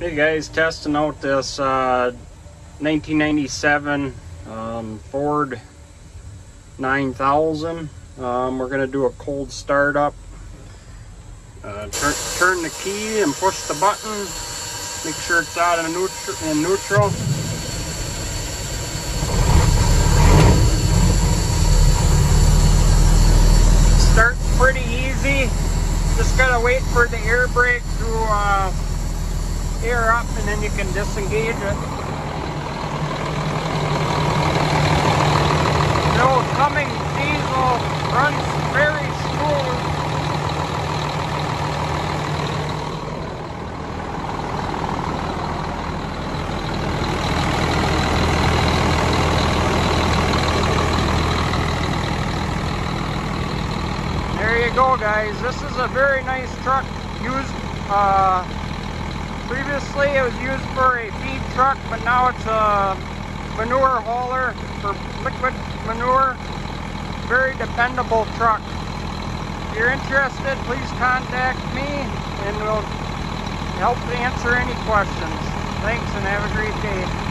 Hey guys, testing out this uh, 1997 um, Ford 9000. Um, we're going to do a cold startup. Uh, turn, turn the key and push the button. Make sure it's out in neutral. In neutral. Starts pretty easy. Just gotta wait for the air brake to uh, air up and then you can disengage it. Old Cummins diesel runs very smooth. There you go guys, this is a very nice truck used uh, Previously it was used for a feed truck, but now it's a manure hauler for liquid manure. Very dependable truck. If you're interested, please contact me and we'll help answer any questions. Thanks and have a great day.